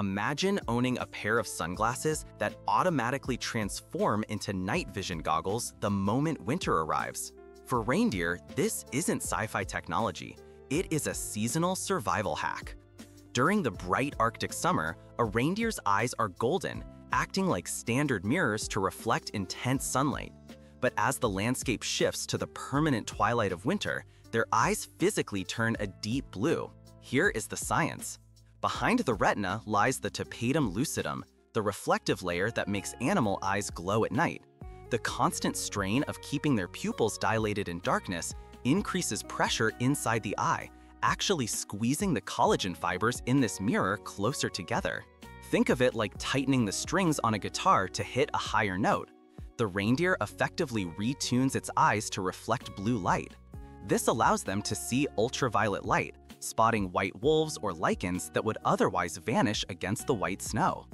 Imagine owning a pair of sunglasses that automatically transform into night vision goggles the moment winter arrives. For reindeer, this isn't sci-fi technology. It is a seasonal survival hack. During the bright Arctic summer, a reindeer's eyes are golden, acting like standard mirrors to reflect intense sunlight. But as the landscape shifts to the permanent twilight of winter, their eyes physically turn a deep blue. Here is the science. Behind the retina lies the tapetum lucidum, the reflective layer that makes animal eyes glow at night. The constant strain of keeping their pupils dilated in darkness increases pressure inside the eye, actually squeezing the collagen fibers in this mirror closer together. Think of it like tightening the strings on a guitar to hit a higher note. The reindeer effectively retunes its eyes to reflect blue light. This allows them to see ultraviolet light, spotting white wolves or lichens that would otherwise vanish against the white snow.